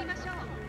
りましょう。